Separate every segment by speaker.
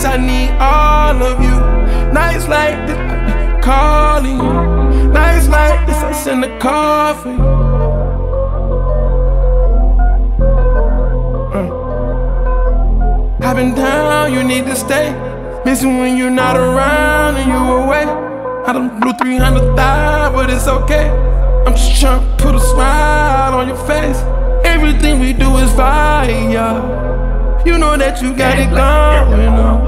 Speaker 1: this, I need all of you. Nights like this, I be calling you. Nights like this, I send a call for you. Uh. I've been down, you need to stay. Missing when you're not around and you away. I done blew 300 thousand, but it's okay. I'm just trying to put a smile on your face. Everything we do is fire. You know that you got it going on.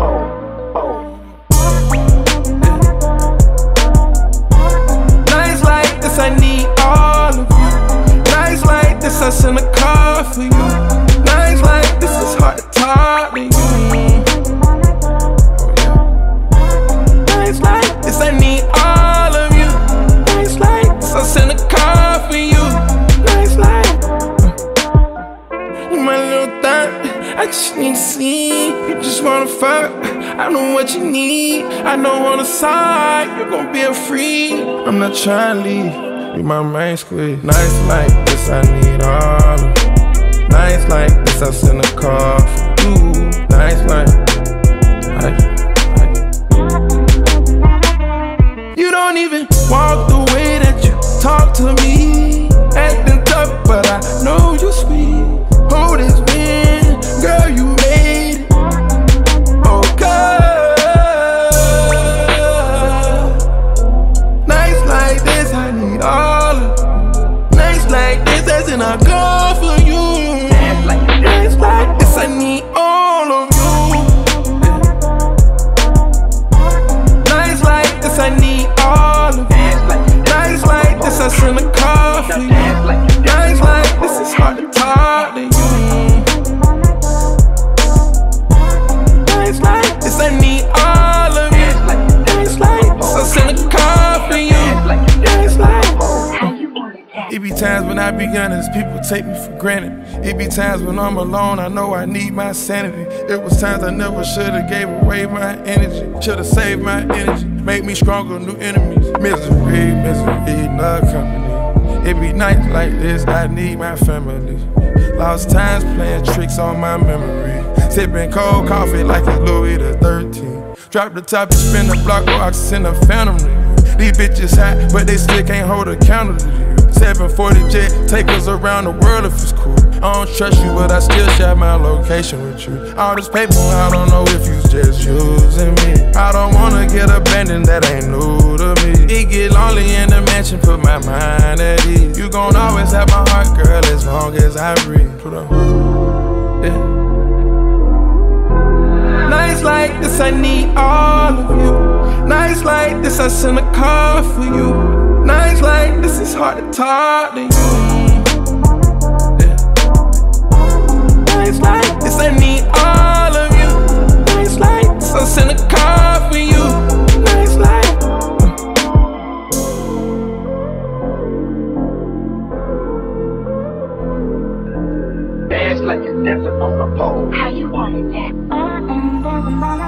Speaker 1: Nights like this, I need all of you. Nights like this, I send a car for you. Nights like this, it's hard to talk to you. Oh, Nights like this, I need all of you. Nights like this, I send a car for you. Nights like you my little thing. I just need to see. You just wanna fuck. I know what you need. I know on the side you gon' be a free. I'm not trying to leave. You my main squeeze. Nights like this, I need all of. Nights like this, I send a call for you. Nights like, like, like. You don't even walk the way that you talk to me. Acting tough, but I know I
Speaker 2: be honest, people take me for granted. It be times when I'm alone, I know I need my sanity. It was times I never should've gave away my energy. Should've saved my energy, Made me stronger, new enemies. Misery, misery, no company. It be nights like this, I need my family. Lost times playing tricks on my memory. Sipping cold coffee like it's Louis the 13th. Drop the top and spin the block, rocks in a phantom. These bitches hot, but they still can't hold a candle. 740 jet, take us around the world if it's cool. I don't trust you, but I still share my location with you. All this paper, I don't know if you just using me. I don't wanna get abandoned, that ain't new to me. It get lonely in the mansion, put my mind at ease. You gon' always have my heart, girl, as long as I breathe. Put up.
Speaker 1: Nights like this, I need all of you. Nights like this, I send a call for you. Nights like this, it's hard to talk to you. Yeah. Nights like this, I need all of you. Nights like this, I send a call for you. Nights like.
Speaker 3: Dance like you're dancing on the pole.
Speaker 4: How you want it that? Uh-uh, doesn't matter